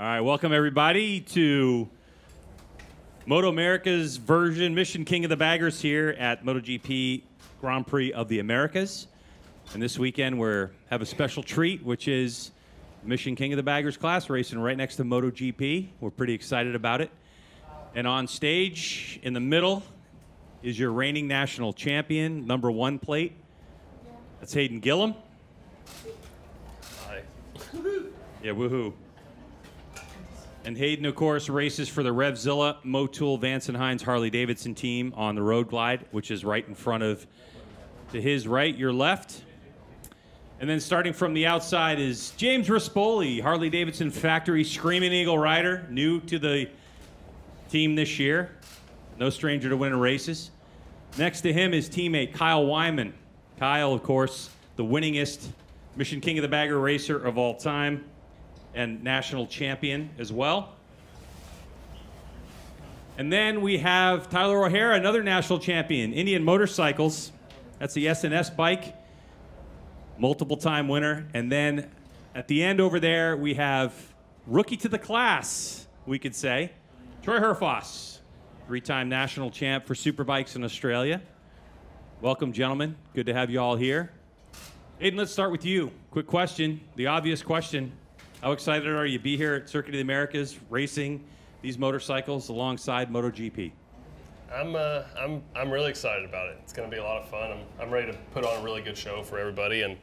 All right, welcome everybody to Moto America's version, Mission King of the Baggers here at MotoGP Grand Prix of the Americas. And this weekend we have a special treat, which is Mission King of the Baggers class racing right next to MotoGP. We're pretty excited about it. And on stage in the middle is your reigning national champion, number one plate. That's Hayden Gillim. Hi. Yeah, woohoo. And Hayden, of course, races for the Revzilla Motul Vance and Hines Harley Davidson team on the Road Glide, which is right in front of, to his right, your left. And then starting from the outside is James Rispoli, Harley Davidson Factory Screaming Eagle rider, new to the team this year. No stranger to winning races. Next to him is teammate Kyle Wyman. Kyle, of course, the winningest Mission King of the Bagger racer of all time and national champion as well. And then we have Tyler O'Hara, another national champion, Indian Motorcycles. That's the SNS bike, multiple time winner. And then at the end over there, we have rookie to the class, we could say, Troy Herfoss, three time national champ for Superbikes in Australia. Welcome, gentlemen. Good to have you all here. Hayden, let's start with you. Quick question, the obvious question. How excited are you to be here at Circuit of the Americas racing these motorcycles alongside MotoGP? I'm uh, I'm I'm really excited about it. It's going to be a lot of fun. I'm I'm ready to put on a really good show for everybody and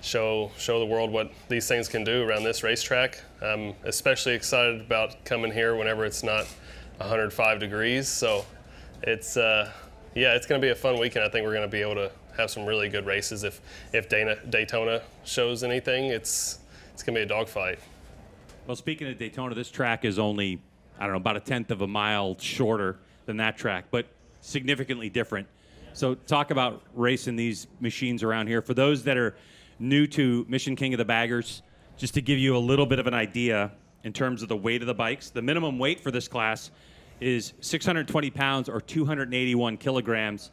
show show the world what these things can do around this racetrack. I'm especially excited about coming here whenever it's not 105 degrees. So it's uh, yeah, it's going to be a fun weekend. I think we're going to be able to have some really good races. If if Dana, Daytona shows anything, it's it's going to be a dogfight. Well, speaking of Daytona, this track is only, I don't know, about a tenth of a mile shorter than that track, but significantly different. So, talk about racing these machines around here. For those that are new to Mission King of the Baggers, just to give you a little bit of an idea in terms of the weight of the bikes, the minimum weight for this class is 620 pounds or 281 kilograms.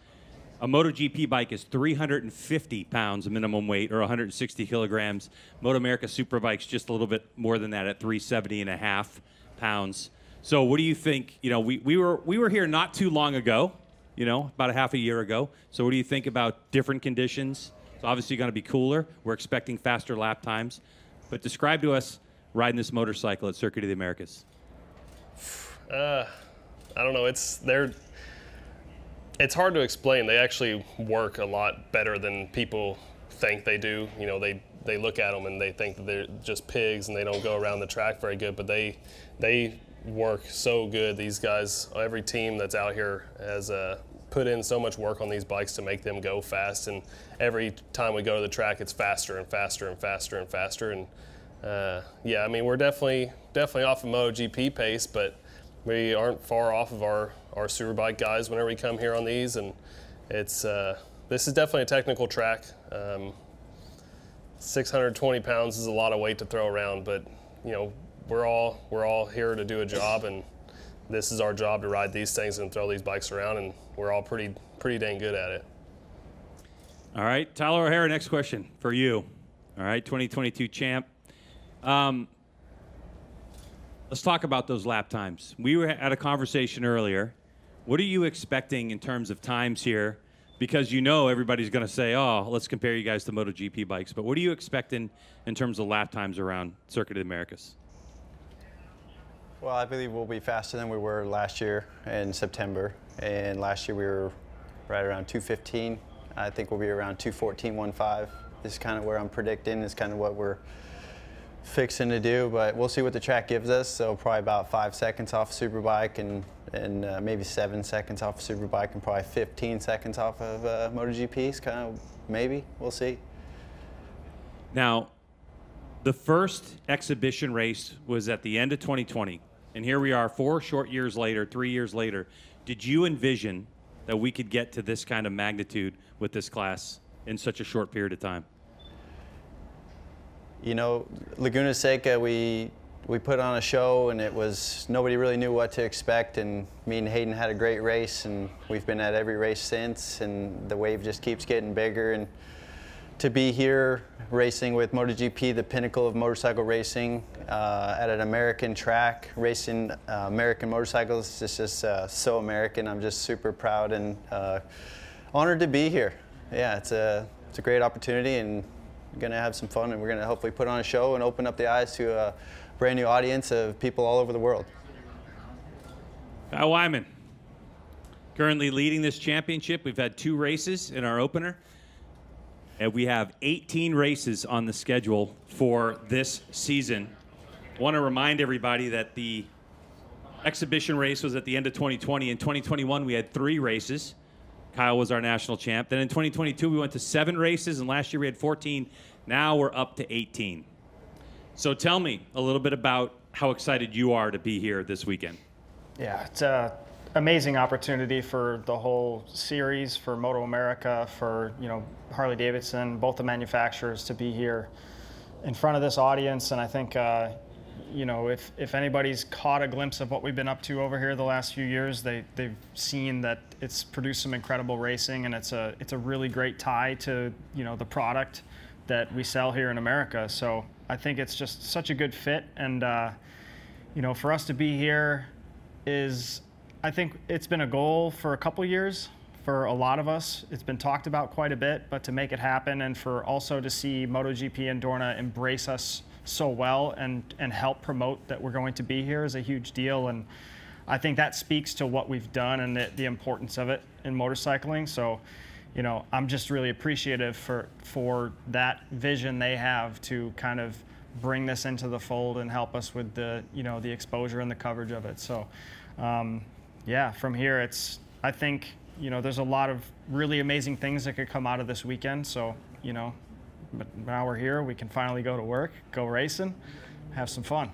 A MotoGP bike is 350 pounds minimum weight or 160 kilograms. Moto America Superbike's just a little bit more than that at 370 and a half pounds. So what do you think? You know, we, we were we were here not too long ago, you know, about a half a year ago. So what do you think about different conditions? It's obviously going to be cooler. We're expecting faster lap times. But describe to us riding this motorcycle at Circuit of the Americas. Uh, I don't know. It's they're it's hard to explain. They actually work a lot better than people think they do. You know, they they look at them and they think that they're just pigs and they don't go around the track very good, but they they work so good. These guys, every team that's out here has uh, put in so much work on these bikes to make them go fast. And every time we go to the track, it's faster and faster and faster and faster. And uh, yeah, I mean, we're definitely definitely off of MotoGP pace, but we aren't far off of our, our superbike guys whenever we come here on these. And it's uh, this is definitely a technical track. Um, 620 pounds is a lot of weight to throw around, but you know we're all we're all here to do a job, and this is our job to ride these things and throw these bikes around, and we're all pretty pretty dang good at it. All right, Tyler O'Hara. Next question for you. All right, 2022 champ. Um, let's talk about those lap times. We were at a conversation earlier. What are you expecting in terms of times here? Because you know everybody's going to say, "Oh, let's compare you guys to MotoGP bikes." But what are you expecting in terms of lap times around Circuit of Americas? Well, I believe we'll be faster than we were last year in September. And last year we were right around 215. I think we'll be around 214.15. This is kind of where I'm predicting. This is kind of what we're fixing to do, but we'll see what the track gives us. So probably about five seconds off Superbike and, and uh, maybe seven seconds off Superbike and probably 15 seconds off of uh, MotoGP. It's kind of maybe, we'll see. Now, the first exhibition race was at the end of 2020. And here we are, four short years later, three years later. Did you envision that we could get to this kind of magnitude with this class in such a short period of time? You know, Laguna Seca, we we put on a show and it was nobody really knew what to expect and me and Hayden had a great race and we've been at every race since and the wave just keeps getting bigger and to be here racing with MotoGP, the pinnacle of motorcycle racing, uh, at an American track, racing uh, American motorcycles. It's just uh, so American. I'm just super proud and uh, honored to be here. Yeah, it's a, it's a great opportunity and going to have some fun and we're going to hopefully put on a show and open up the eyes to a brand new audience of people all over the world. Kyle Wyman, currently leading this championship. We've had two races in our opener. And we have 18 races on the schedule for this season. I want to remind everybody that the exhibition race was at the end of 2020. In 2021, we had three races. Kyle was our national champ. Then in 2022, we went to seven races, and last year we had 14. Now we're up to 18. So tell me a little bit about how excited you are to be here this weekend. Yeah, it's an amazing opportunity for the whole series, for Moto America, for you know Harley Davidson, both the manufacturers to be here in front of this audience. And I think uh, you know if if anybody's caught a glimpse of what we've been up to over here the last few years, they they've seen that it's produced some incredible racing, and it's a it's a really great tie to you know the product that we sell here in America. So I think it's just such a good fit, and uh, you know for us to be here is I think it's been a goal for a couple years for a lot of us. It's been talked about quite a bit, but to make it happen and for also to see MotoGP and Dorna embrace us so well and, and help promote that we're going to be here is a huge deal. And I think that speaks to what we've done and the, the importance of it in motorcycling. So, you know, I'm just really appreciative for, for that vision they have to kind of bring this into the fold and help us with the you know the exposure and the coverage of it. So, um, yeah, from here it's I think you know there's a lot of really amazing things that could come out of this weekend. So you know, but now we're here, we can finally go to work, go racing, have some fun.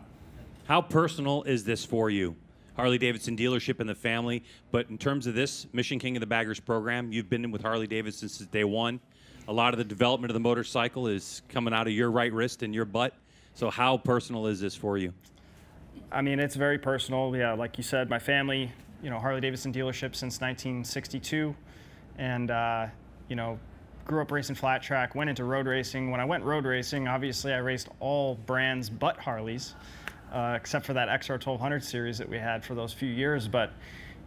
How personal is this for you? Harley Davidson dealership and the family, but in terms of this Mission King of the Baggers program, you've been in with Harley Davidson since day one. A lot of the development of the motorcycle is coming out of your right wrist and your butt. So, how personal is this for you? I mean, it's very personal. Yeah, like you said, my family, you know, Harley Davidson dealership since 1962, and uh, you know, grew up racing flat track. Went into road racing. When I went road racing, obviously I raced all brands but Harleys, uh, except for that XR 1200 series that we had for those few years. But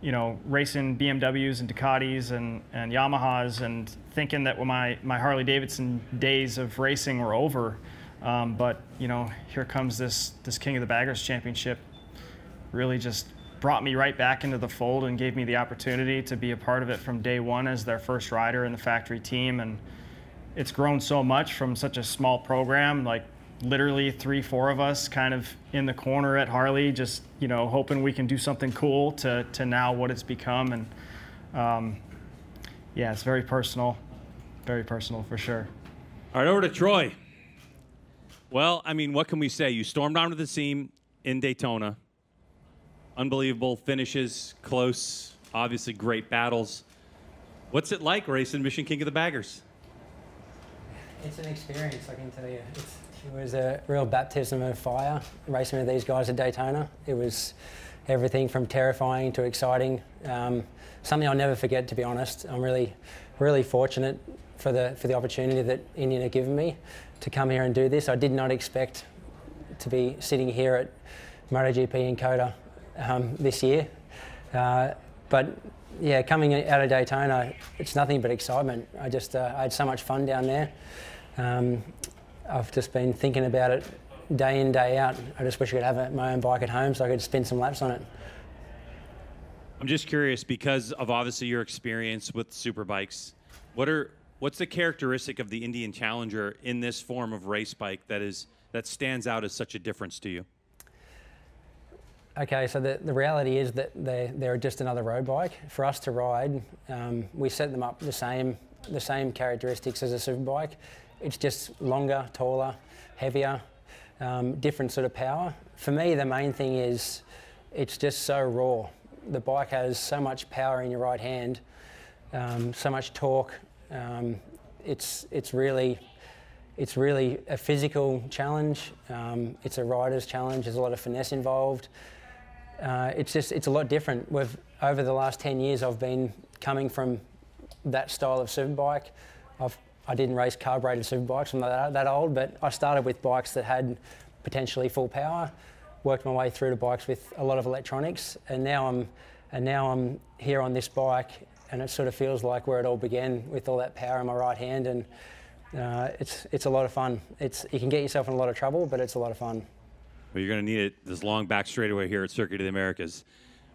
you know, racing BMWs and Ducatis and, and Yamahas, and thinking that my my Harley Davidson days of racing were over. Um, but you know, here comes this this King of the Baggers Championship. Really, just brought me right back into the fold and gave me the opportunity to be a part of it from day one as their first rider in the factory team. And it's grown so much from such a small program, like literally three, four of us, kind of in the corner at Harley, just you know, hoping we can do something cool to to now what it's become. And um, yeah, it's very personal, very personal for sure. All right, over to Troy. Well, I mean, what can we say? You stormed onto the scene in Daytona. Unbelievable finishes, close, obviously great battles. What's it like racing Mission King of the Baggers? It's an experience, I can tell you. It's, it was a real baptism of fire racing with these guys at Daytona. It was everything from terrifying to exciting. Um, something I'll never forget, to be honest. I'm really, really fortunate for the for the opportunity that Indian have given me to come here and do this. I did not expect to be sitting here at MotoGP in COTA um, this year. Uh, but yeah, coming out of Daytona, it's nothing but excitement. I just uh, I had so much fun down there. Um, I've just been thinking about it day in day out. I just wish I could have my own bike at home so I could spin some laps on it. I'm just curious because of obviously your experience with superbikes. What are what's the characteristic of the Indian Challenger in this form of race bike that is that stands out as such a difference to you? Okay, so the, the reality is that they're, they're just another road bike. For us to ride, um, we set them up the same, the same characteristics as a super bike. It's just longer, taller, heavier, um, different sort of power. For me, the main thing is it's just so raw. The bike has so much power in your right hand, um, so much torque, um, it's it's really it's really a physical challenge. Um, it's a rider's challenge. There's a lot of finesse involved. Uh, it's just it's a lot different. Over the last ten years, I've been coming from that style of superbike. I've I didn't race carbureted superbikes. I'm not that, that old, but I started with bikes that had potentially full power. Worked my way through to bikes with a lot of electronics, and now I'm and now I'm here on this bike, and it sort of feels like where it all began with all that power in my right hand, and uh, it's it's a lot of fun. It's you can get yourself in a lot of trouble, but it's a lot of fun. Well, you're going to need it this long back straightaway here at Circuit of the Americas.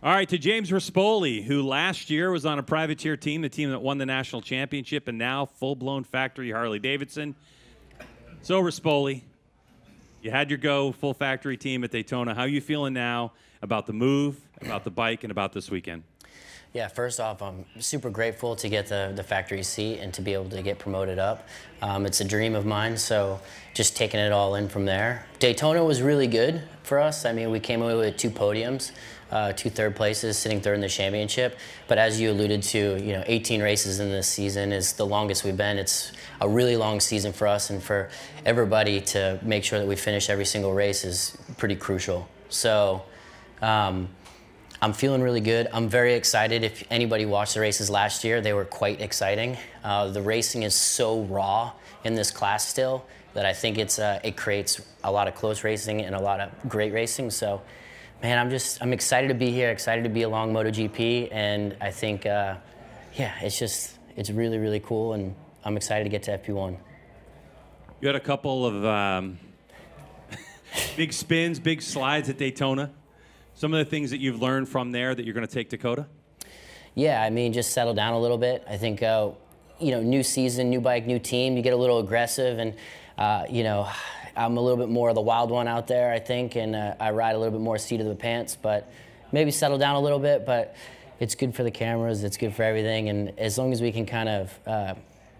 All right, to James Rispoli, who last year was on a privateer team, the team that won the national championship, and now full blown factory Harley Davidson. So, Rispoli, you had your go full factory team at Daytona. How are you feeling now about the move, about the bike, and about this weekend? Yeah, first off, I'm super grateful to get the, the factory seat and to be able to get promoted up. Um, it's a dream of mine, so just taking it all in from there. Daytona was really good for us. I mean, we came away with two podiums, uh, two third places, sitting third in the championship. But as you alluded to, you know, 18 races in this season is the longest we've been. It's a really long season for us, and for everybody to make sure that we finish every single race is pretty crucial. So. Um, I'm feeling really good. I'm very excited. If anybody watched the races last year, they were quite exciting. Uh, the racing is so raw in this class still that I think it's uh, it creates a lot of close racing and a lot of great racing. So, man, I'm just I'm excited to be here. Excited to be along MotoGP, and I think, uh, yeah, it's just it's really really cool, and I'm excited to get to FP1. You had a couple of um, big spins, big slides at Daytona some of the things that you've learned from there that you're going to take to COTA? Yeah, I mean, just settle down a little bit. I think, uh, you know, new season, new bike, new team. You get a little aggressive, and uh, you know, I'm a little bit more of the wild one out there, I think, and uh, I ride a little bit more seat of the pants. But maybe settle down a little bit. But it's good for the cameras. It's good for everything, and as long as we can kind of uh,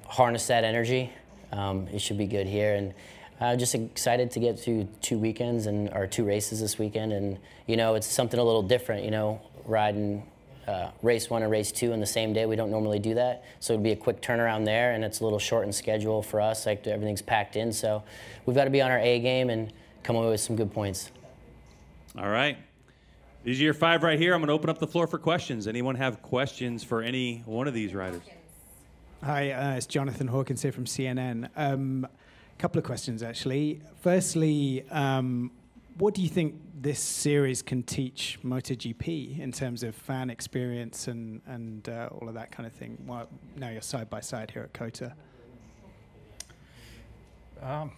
harness that energy, um, it should be good here. And uh, just excited to get to two weekends and or two races this weekend, and you know it's something a little different. You know, riding uh, race one and race two in the same day. We don't normally do that, so it'd be a quick turnaround there, and it's a little shortened schedule for us. Like everything's packed in, so we've got to be on our A game and come away with some good points. All right. These are your five right here. I'm going to open up the floor for questions. Anyone have questions for any one of these riders? Hi, uh, it's Jonathan Hawkins here from CNN. Um, couple of questions, actually. Firstly, um, what do you think this series can teach MotoGP in terms of fan experience and, and uh, all of that kind of thing? Well, now you're side by side here at COTA. Um,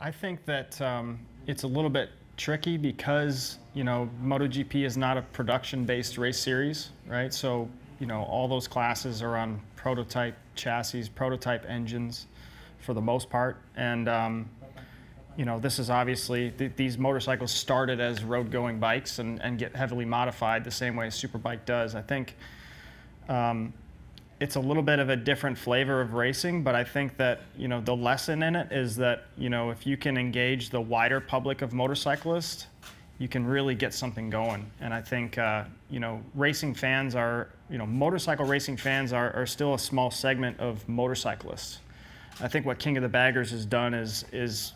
I think that um, it's a little bit tricky because you know MotoGP is not a production-based race series, right? So you know all those classes are on prototype chassis, prototype engines for the most part. And um, you know, this is obviously th- these motorcycles started as road-going bikes and, and get heavily modified the same way a superbike does. I think um, it's a little bit of a different flavor of racing, but I think that you know the lesson in it is that you know if you can engage the wider public of motorcyclists, you can really get something going. And I think uh, you know racing fans are you know motorcycle racing fans are, are still a small segment of motorcyclists. I think what King of the Baggers has done is is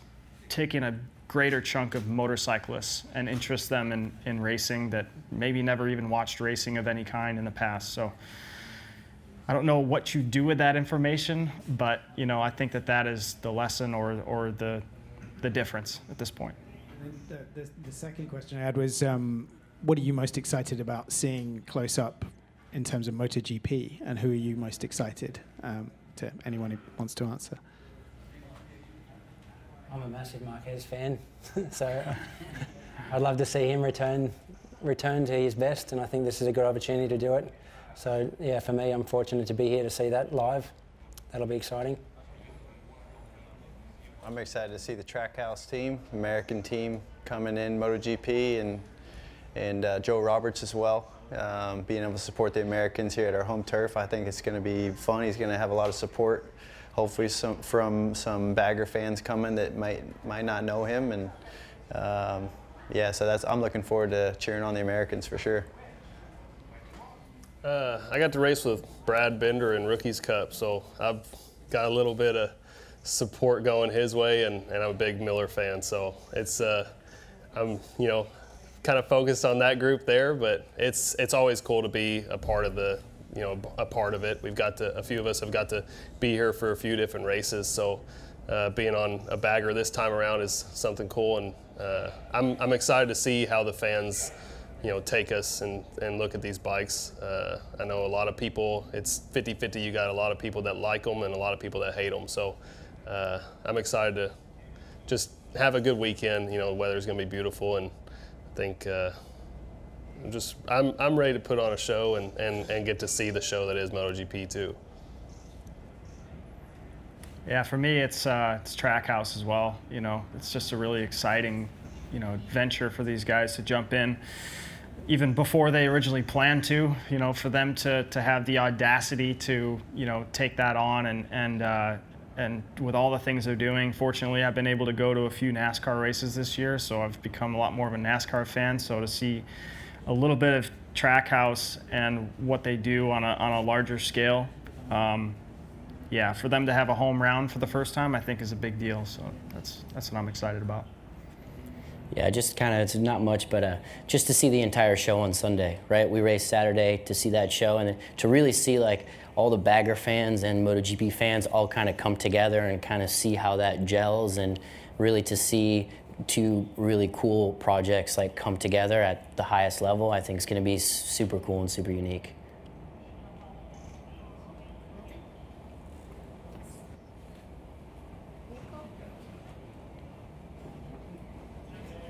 taking a greater chunk of motorcyclists and interest them in, in racing that maybe never even watched racing of any kind in the past. So I don't know what you do with that information, but you know I think that that is the lesson or or the the difference at this point. The, the, the second question I had was, um, what are you most excited about seeing close up in terms of MotoGP, and who are you most excited um, to anyone who wants to answer. I'm a massive Marquez fan, so I'd love to see him return return to his best, and I think this is a good opportunity to do it. So yeah, for me, I'm fortunate to be here to see that live. That'll be exciting. I'm excited to see the Trackhouse team, American team, coming in MotoGP, and and uh, Joe Roberts as well um, being able to support the Americans here at our home turf. I think it's going to be fun. He's going to have a lot of support, hopefully some, from some Bagger fans coming that might might not know him, and um, yeah, so that's I'm looking forward to cheering on the Americans for sure. Uh, I got to race with Brad Binder in Rookies Cup, so I've got a little bit of support going his way, and, and I'm a big Miller fan, so it's uh, I'm you know kind of focused on that group there, but it's it's always cool to be a part of the you know a part of it. We've got to a few of us have got to be here for a few different races, so uh, being on a bagger this time around is something cool, and uh, I'm I'm excited to see how the fans you know take us and, and look at these bikes. Uh, I know a lot of people. It's 50-50. You got a lot of people that like them and a lot of people that hate them. So uh, I'm excited to just have a good weekend. You know, the weather's going to be beautiful, and I think uh, just I'm I'm ready to put on a show and, and, and get to see the show that is MotoGP too. Yeah, for me, it's uh, it's Trackhouse as well. You know, it's just a really exciting, you know, venture for these guys to jump in, even before they originally planned to. You know, for them to to have the audacity to you know take that on and and uh, and with all the things they're doing, fortunately, I've been able to go to a few NASCAR races this year, so I've become a lot more of a NASCAR fan. So to see a little bit of Trackhouse and what they do on a on a larger scale. Um, yeah, for them to have a home round for the first time, I think is a big deal. So that's that's what I'm excited about. Yeah, just kind of it's not much, but uh, just to see the entire show on Sunday, right? We race Saturday to see that show, and to really see like all the bagger fans and MotoGP fans all kind of come together and kind of see how that gels, and really to see two really cool projects like come together at the highest level, I think is going to be super cool and super unique.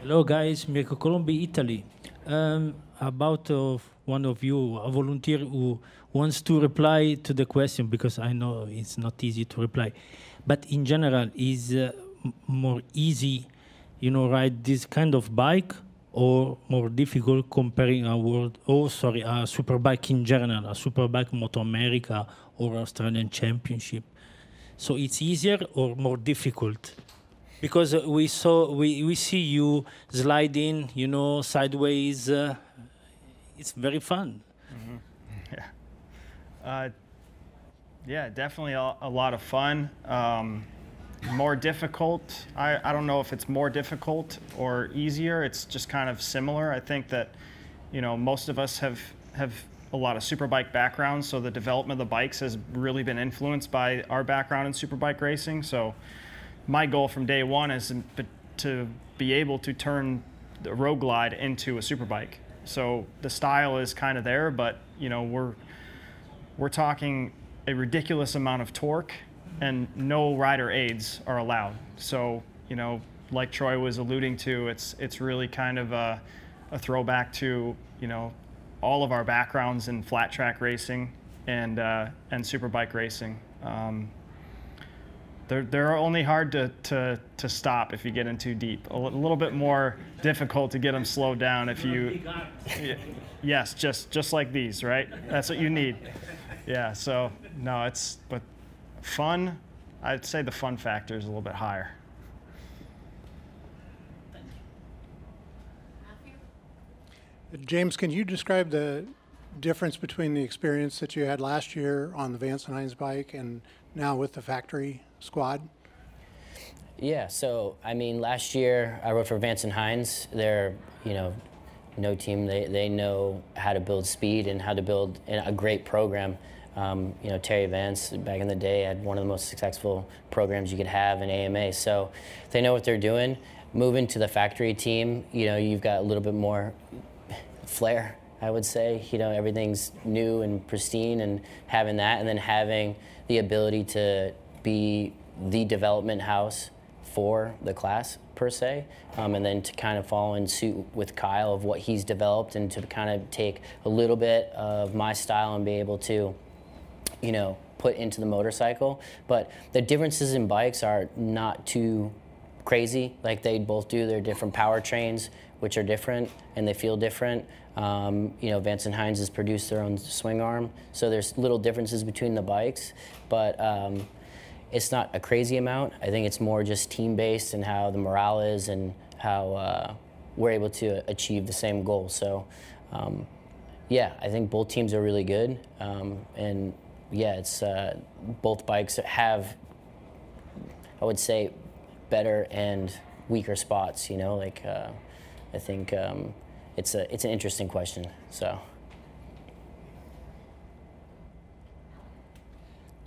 Hello guys, Mirko Colombi, Italy. Um, about of one of you, a volunteer who wants to reply to the question because I know it's not easy to reply. But in general, is uh, more easy, you know, ride this kind of bike or more difficult comparing a world, oh sorry, a superbike in general, a superbike Moto America or Australian Championship. So it's easier or more difficult because we saw we, we see you sliding you know sideways uh, it's very fun. Mm-hmm. yeah. Uh, yeah definitely a, a, lot of fun. Um, more difficult I, I don't know if it's more difficult or easier. It's just kind of similar. I think that you know most of us have have a lot of superbike backgrounds so the development of the bikes has really been influenced by our background in superbike racing. So my goal from day one is to be able to turn the road glide into a superbike. So the style is kind of there, but you know we're we're talking a ridiculous amount of torque, and no rider aids are allowed. So you know, like Troy was alluding to, it's it's really kind of a, a throwback to you know all of our backgrounds in flat track racing and uh, and superbike racing. Um, they're, they're only hard to, to, to stop if you get in too deep. A little bit more difficult to get them slowed down if you. Yes, just just like these, right? That's what you need. Yeah. So no, it's but fun. I'd say the fun factor is a little bit higher. James, can you describe the difference between the experience that you had last year on the Vance and Hines bike and now with the factory squad? Yeah, so I mean, last year I rode for Vance and Hines. They're, you know, no team. They, they know how to build speed and how to build a great program. Um, you know, Terry Vance back in the day had one of the most successful programs you could have in AMA. So they know what they're doing. Moving to the factory team, you know, you've got a little bit more flair, I would say. You know, everything's new and pristine, and having that, and then having the ability to be the development house for the class per se, um, and then to kind of follow in suit with Kyle of what he's developed, and to kind of take a little bit of my style and be able to, you know, put into the motorcycle. But the differences in bikes are not too crazy. Like they both do, they're different powertrains, which are different, and they feel different. Um, you know, Vance and Hines has produced their own swing arm, so there's little differences between the bikes, but. Um, it's not a crazy amount. I think it's more just team based and how the morale is and how uh, we're able to achieve the same goal. So, um, yeah, I think both teams are really good. Um, and yeah, it's uh, both bikes have, I would say, better and weaker spots. You know, like uh, I think um, it's a it's an interesting question. So.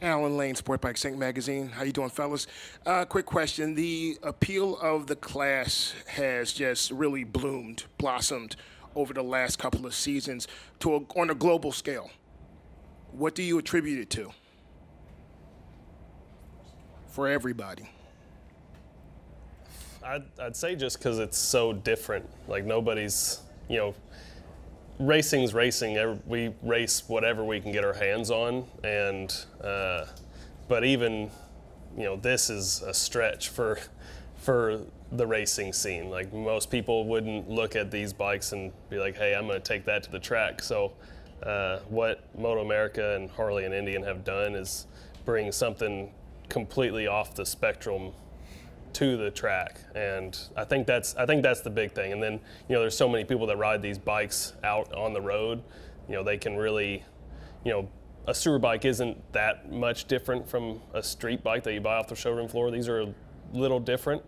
Alan Lane, Sport Bike Sync Magazine. How you doing, fellas? Uh, quick question. The appeal of the class has just really bloomed, blossomed over the last couple of seasons to a, on a global scale. What do you attribute it to? For everybody. I'd, I'd say just because it's so different. Like nobody's, you know, racing's racing. We race whatever we can get our hands on, and uh, but even, you know, this is a stretch for for the racing scene. Like most people wouldn't look at these bikes and be like, "Hey, I'm going to take that to the track." So, uh, what Moto America and Harley and Indian have done is bring something completely off the spectrum to the track, and I think that's I think that's the big thing. And then you know, there's so many people that ride these bikes out on the road. You know, they can really, you know, a super bike isn't that much different from a street bike that you buy off the showroom floor. These are a little different,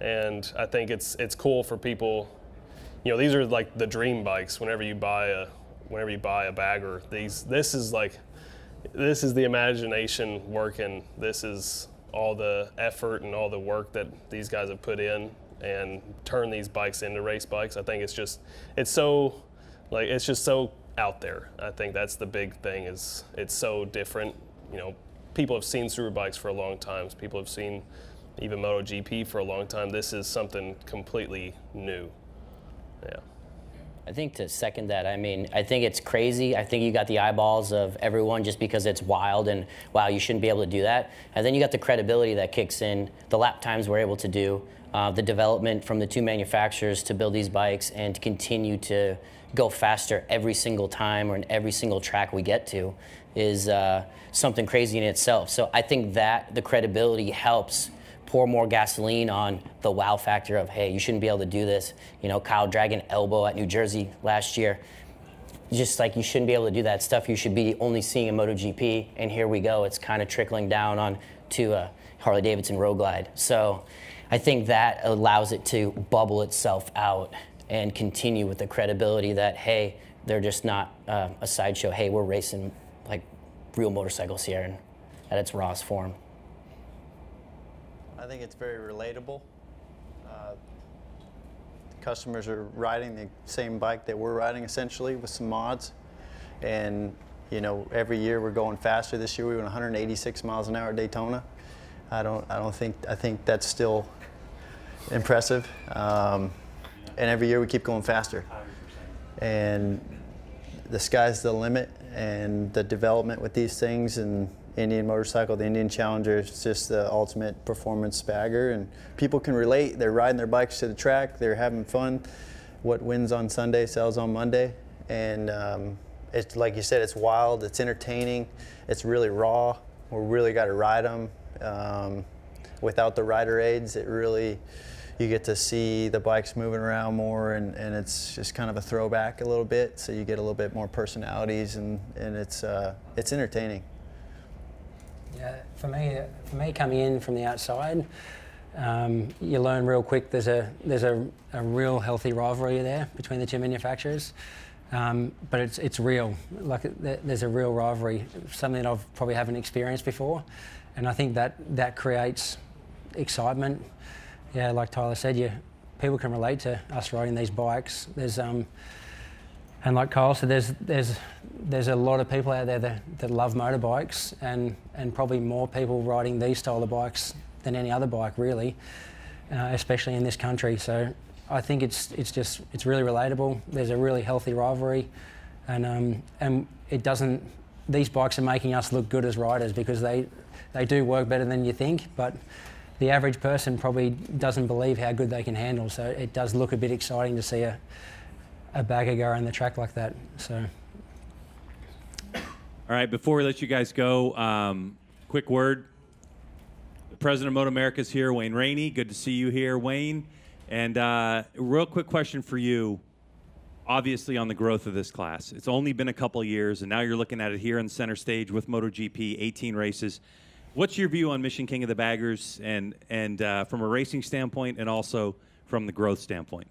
and I think it's it's cool for people. You know, these are like the dream bikes. Whenever you buy a whenever you buy a bagger, these this is like this is the imagination working. This is all the effort and all the work that these guys have put in and turn these bikes into race bikes. I think it's just it's so like it's just so out there. I think that's the big thing is it's so different. You know, people have seen super bikes for a long time. People have seen even MotoGP for a long time. This is something completely new. Yeah. I think to second that, I mean, I think it's crazy. I think you got the eyeballs of everyone just because it's wild and wow, you shouldn't be able to do that. And then you got the credibility that kicks in, the lap times we're able to do, uh, the development from the two manufacturers to build these bikes and to continue to go faster every single time or in every single track we get to is uh, something crazy in itself. So I think that the credibility helps pour more gasoline on the wow factor of, hey, you shouldn't be able to do this. You know, Kyle Dragon elbow at New Jersey last year. Just like you shouldn't be able to do that stuff you should be only seeing in MotoGP. And here we go. It's kind of trickling down on to a Harley Davidson Road Glide. So I think that allows it to bubble itself out and continue with the credibility that, hey, they're just not uh, a sideshow. Hey, we're racing like real motorcycles here and at its rawest form. I think it's very relatable. Uh, customers are riding the same bike that we're riding essentially with some mods. And, you know, every year we're going faster. This year we went 186 miles an hour at Daytona. I don't, I don't think, I think that's still impressive. Um, and every year we keep going faster. And the sky's the limit and the development with these things and Indian motorcycle, the Indian Challenger is just the ultimate performance bagger, and people can relate. They're riding their bikes to the track, they're having fun. What wins on Sunday sells on Monday, and um, it's like you said, it's wild, it's entertaining, it's really raw. We really got to ride them. Um, without the rider aids, it really you get to see the bikes moving around more and, and it's just kind of a throwback a little bit so you get a little bit more personalities and, and it's, uh, it's entertaining. Yeah, for me, for me coming in from the outside, um, you learn real quick. There's a there's a, a real healthy rivalry there between the two manufacturers, um, but it's it's real. Like there's a real rivalry, something that I've probably haven't experienced before, and I think that that creates excitement. Yeah, like Tyler said, you people can relate to us riding these bikes. There's um, and like Kyle said, there's there's there's a lot of people out there that, that love motorbikes, and and probably more people riding these style of bikes than any other bike, really, uh, especially in this country. So I think it's it's just it's really relatable. There's a really healthy rivalry, and um, and it doesn't. These bikes are making us look good as riders because they they do work better than you think, but the average person probably doesn't believe how good they can handle. So it does look a bit exciting to see a a bagger go around the track like that. So. All right, before we let you guys go, um, quick word. The president of Moto America is here, Wayne Rainey. Good to see you here, Wayne. And uh, real quick question for you. Obviously, on the growth of this class, it's only been a couple years, and now you're looking at it here on center stage with MotoGP, 18 races. What's your view on Mission King of the Baggers, and and uh, from a racing standpoint, and also from the growth standpoint?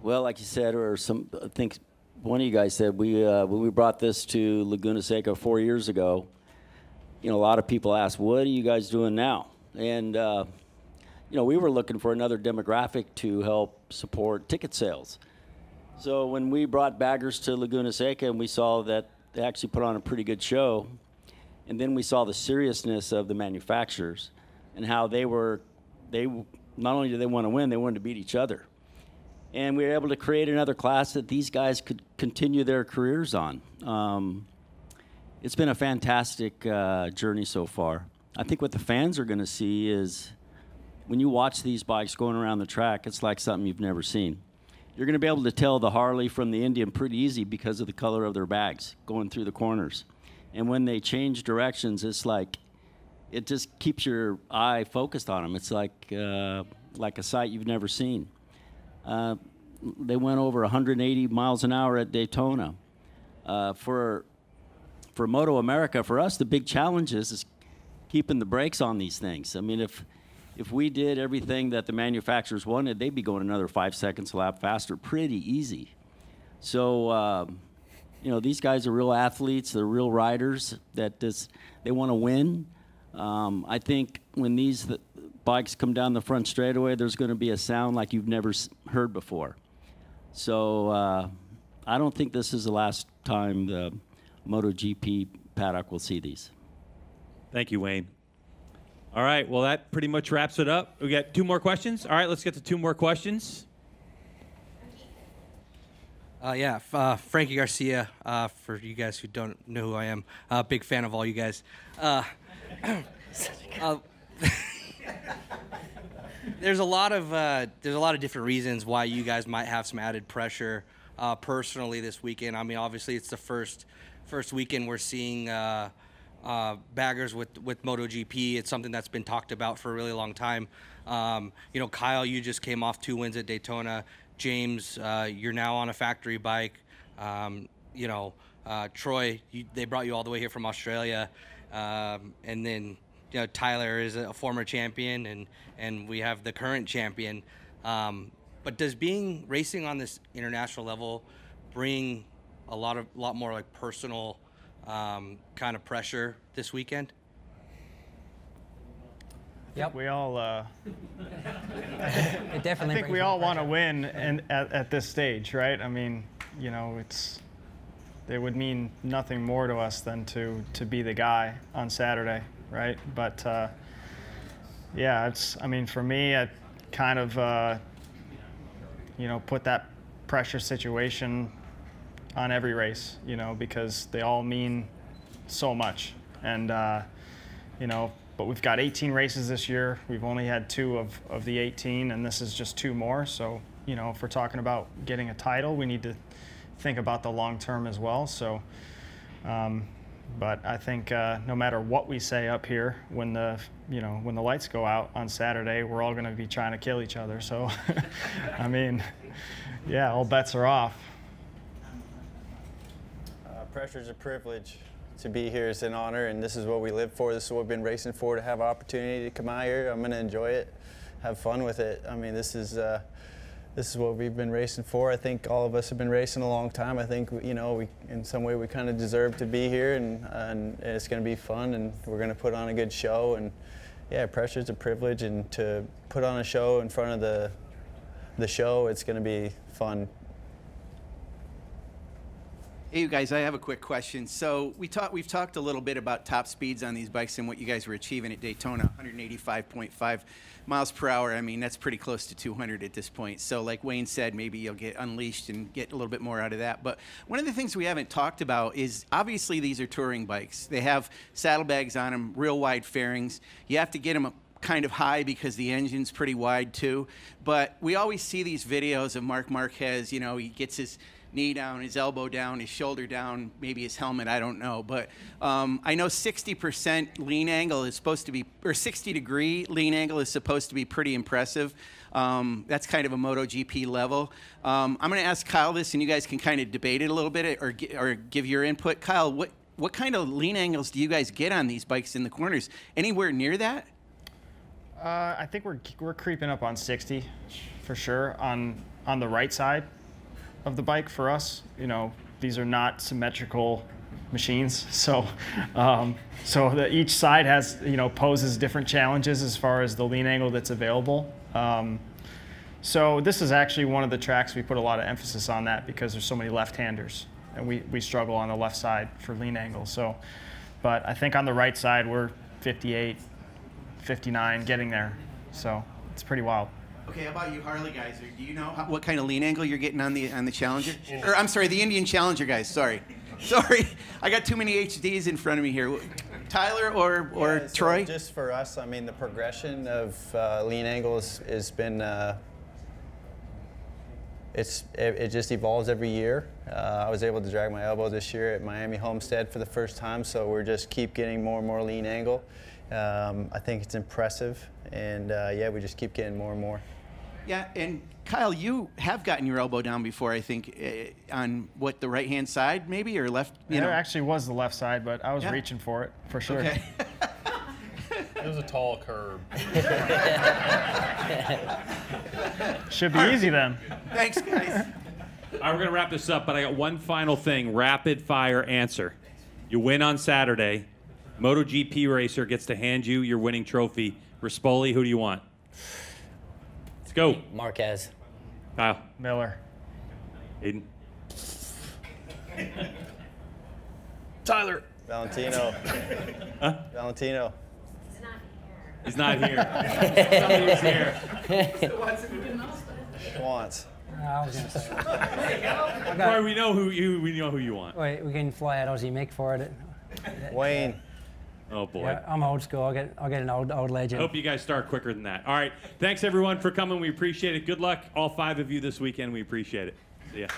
Well, like you said, or some, I think one of you guys said, we uh, when we brought this to Laguna Seca four years ago, you know, a lot of people ask, what are you guys doing now? And, uh, you know, we were looking for another demographic to help support ticket sales. So when we brought baggers to Laguna Seca and we saw that they actually put on a pretty good show, and then we saw the seriousness of the manufacturers and how they were, they not only did they want to win, they wanted to beat each other. And we were able to create another class that these guys could continue their careers on. Um, it's been a fantastic uh, journey so far. I think what the fans are going to see is when you watch these bikes going around the track, it's like something you've never seen. You're going to be able to tell the Harley from the Indian pretty easy because of the color of their bags going through the corners. And when they change directions, it's like it just keeps your eye focused on them. It's like uh, like a sight you've never seen. They went over 180 miles an hour at Daytona. Uh, for for Moto America, for us, the big challenge is, is keeping the brakes on these things. I mean, if if we did everything that the manufacturers wanted, they'd be going another five seconds lap faster, pretty easy. So, um, you know, these guys are real athletes. They're real riders. That just, they want to win. Um, I think when these the bikes come down the front straightaway, there's going to be a sound like you've never heard before. So uh, I don't think this is the last time the MotoGP paddock will see these. Thank you, Wayne. All right, well, that pretty much wraps it up. We got two more questions. All right, let's get to two more questions. Uh, yeah, uh, Frankie Garcia. Uh, for you guys who don't know who I am, uh, big fan of all you guys. Uh, uh, there's a lot of there's a lot of different reasons why you guys might have some added pressure personally this weekend. I mean, obviously it's the first first weekend we're seeing uh, baggers with with MotoGP. It's something that's been talked about for a really long time. Um, you know, Kyle, you just came off two wins at Daytona. James, uh, you're now on a factory bike. Um, you know, uh, Troy, you, they brought you all the way here from Australia, um, and then you know Tyler is a former champion, and and we have the current champion. Um, but does being racing on this international level bring a lot of lot more like personal um, kind of pressure this weekend? Yep. We all. Uh, it definitely. I think we all want to win, and at, at this stage, right? I mean, you know, it's. It would mean nothing more to us than to to be the guy on Saturday, right? But uh, yeah, it's. I mean, for me, I kind of, uh, you know, put that pressure situation on every race, you know, because they all mean so much. And, uh, you know, but we've got 18 races this year. We've only had two of, of the 18, and this is just two more. So, you know, if we're talking about getting a title, we need to think about the long term as well. So, um, but I think uh, no matter what we say up here, when the you know when the lights go out on Saturday, we're all going to be trying to kill each other. So, I mean, yeah, all bets are off pressure is a privilege. To be here is an honor, and this is what we live for. This is what we've been racing for. To have opportunity to come out here, I'm going to enjoy it, have fun with it. I mean, this is uh, this is what we've been racing for. I think all of us have been racing a long time. I think you know, we in some way we kind of deserve to be here, and, and it's going to be fun, and we're going to put on a good show. And yeah, pressure is a privilege, and to put on a show in front of the the show, it's going to be fun Hey, you guys, I have a quick question. So we talked, we've talked a little bit about top speeds on these bikes and what you guys were achieving at Daytona, 185.5 miles per hour. I mean, that's pretty close to 200 at this point. So like Wayne said, maybe you'll get unleashed and get a little bit more out of that. But one of the things we haven't talked about is obviously these are touring bikes. They have saddlebags on them, real wide fairings. You have to get them kind of high because the engine's pretty wide too. But we always see these videos of Marc Marquez, you know, he gets his knee down, his elbow down, his shoulder down, maybe his helmet, I don't know. But um, I know 60% lean angle is supposed to be, or 60 degree lean angle is supposed to be pretty impressive. Um, that's kind of a MotoGP level. Um, I'm going to ask Kyle this, and you guys can kind of debate it a little bit or, or give your input. Kyle, what, what kind of lean angles do you guys get on these bikes in the corners? Anywhere near that? Uh, I think we're, we're creeping up on 60 for sure on, on the right side of the bike for us. You know, these are not symmetrical machines. So, um, so the, each side has you know poses different challenges as far as the lean angle that's available. Um, so this is actually one of the tracks we put a lot of emphasis on that because there's so many left-handers, and we, we struggle on the left side for lean angle. So, but I think on the right side we're 58, 59, getting there. So it's pretty wild. Okay, how about you, Harley guys? Or Do you know how, what kind of lean angle you're getting on the on the Challenger? Or I'm sorry, the Indian Challenger guys. Sorry, sorry, I got too many HDs in front of me here. Tyler or or Yeah, so Troy? Just for us, I mean, the progression of uh, lean angles has been. Uh, it's it, it just evolves every year. Uh, I was able to drag my elbow this year at Miami Homestead for the first time, so we're just keep getting more and more lean angle. Um, I think it's impressive, and uh, yeah, we just keep getting more and more. Yeah, and Kyle, you have gotten your elbow down before, I think, uh, on what the right hand side, maybe or left. You There know. actually was the left side, but I was Yeah. reaching for it for sure. Okay. It was a tall curb. Should be easy then. Thanks, guys. All right, we're going to wrap this up, but I got one final thing rapid fire answer. You win on Saturday. MotoGP racer gets to hand you your winning trophy. Rispoli, who do you want? Let's go. Marquez. Kyle. Miller. Hayden. Tyler. Valentino. Valentino. He's not here. Somebody's here. Schwantz. I was gonna say. I Or we know who you we know who you want. wait, we can fly out Aussie make for it. Wayne. Oh boy. Yeah, I'm old school. I'll get, I'll get an old, old I legend. hope you guys start quicker than that. All right. Thanks everyone for coming. We appreciate it. Good luck, all five of you this weekend. We appreciate it. See ya.